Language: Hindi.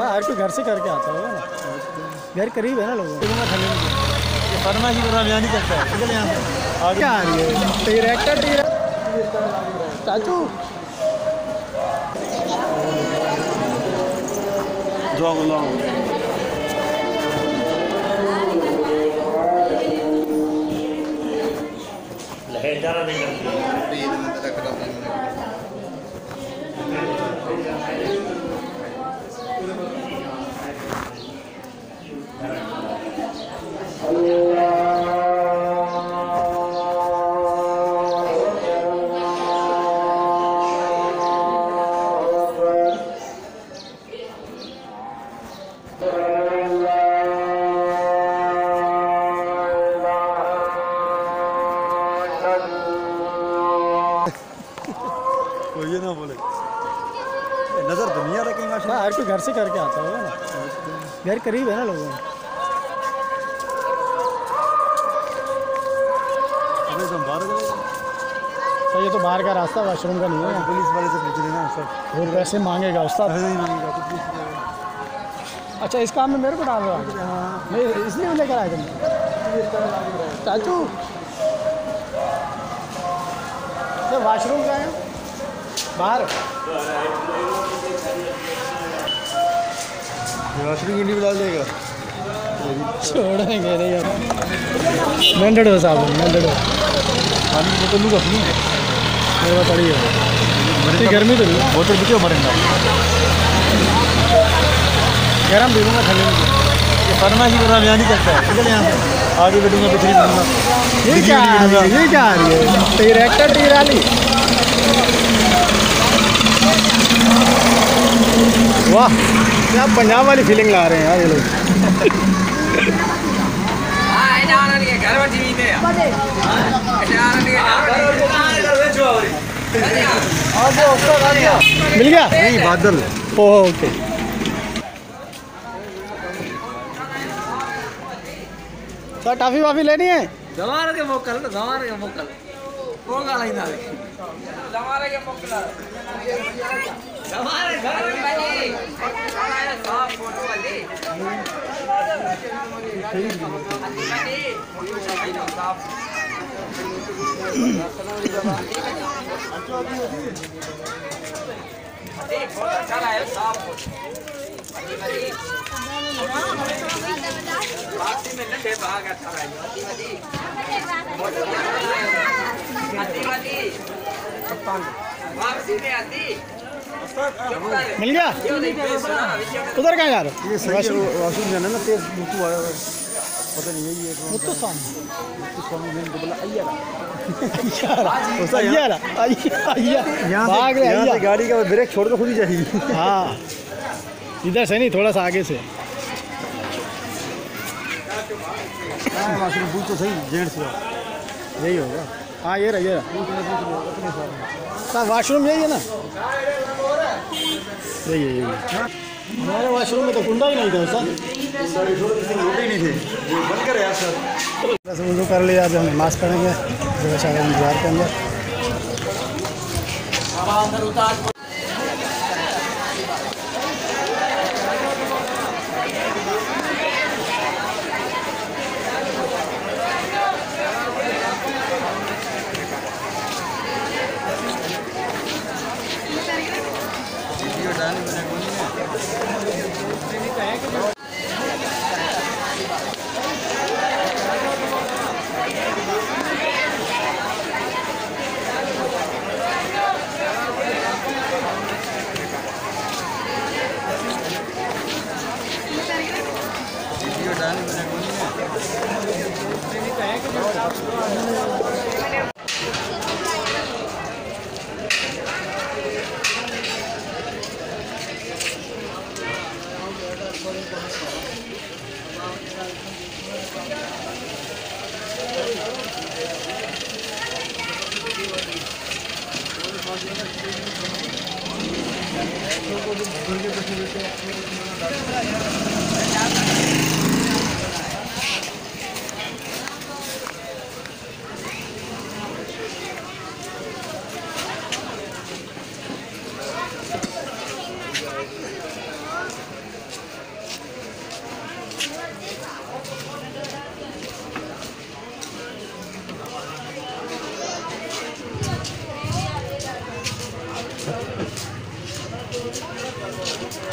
हाँ हर कोई घर से करके आता होगा ना। घर करीब है ना लोगों को। फरमाइशी कर रहा मैं नहीं करता यहाँ से क्या आ रही है। डायरेक्टर चाचू दुआ को लाओ कोई ये ना बोले। नज़र तो रहा कहीं माशा हर कोई घर से करके आता होगा ना। घर करीब है ना लोगों तुम बाहर तो ये तो बाहर का रास्ता वॉशरूम का नहीं है। पुलिस वाले से पूछ लेना सर। फिर वैसे मांगेगा उस्ताद नहीं मांगेगा तो पुलिस अच्छा इस काम में मेरे को डाल रहा है। इसलिए लेकर आए थे। चाचू वॉशरूम का है बाहर की नहीं डाल देगा। छोड़ेंगे नहीं अब मेंढड़ हो साहब हो। पानी की बोतल लूँगा अपनी। मेरे पास पड़ी है। गर्मी तो नहीं। बोतल भी क्यों मरेंगे गर्म भी लूँगा ठंडे में। फरमाइशी मैं नहीं करता यहाँ। से आगे बैठूँगा पीछे नहीं बैठूँगा ये क्या आ रही है ये क्या आ रही है। डायरेक्टर टी राली वाह क्या पंजाब वाली फीलिंग ला रहे हैं यार ये लोग। मिल गया? नहीं Badal. Oh okay. Sir toffee वाफी लेनी है ಜವಾರಿಗೆ ಮೊಕ್ಕಲ್ಲ ಜವಾರಿಗೆ ಮೊಕ್ಕಲ್ಲ ಹೋಗಲ್ಲ ಇದ್ದಾರೆ ಜವಾರಿಗೆ ಮೊಕ್ಕಲ ಜವಾರೆ मिल गया? उधर कहाँ हो? ये सही वाशरूम जाना ना तेज मुतु आया हुआ है। पता नहीं यही है। मुत्तु स्वामी मुतु स्वामी मैंने बोला अय्या अय्यारा अय्यारा अय्या यहाँ भाग से रहे यहाँ से गाड़ी का ब्रेक छोड़ तो खुद ही जाएगी। हाँ। इधर से नहीं थोड़ा सा आगे से। वाशरूम पूछ तो सही जेंट्स का। यही होगा। हाँ ये रहा ये रहा। हाँ वॉशरूम यही है ना? यही है यही हमारे वॉशरूम में तो कुंडा ही नहीं था रोटे नहीं थे। बंद कर यार सर। बस वज़ू कर लिया अभी हम नमाज़ पढ़ेंगे इंतज़ार करेंगे। अंदर हाँ बच्चों को जो भूगोल के प्रश्न देते हैं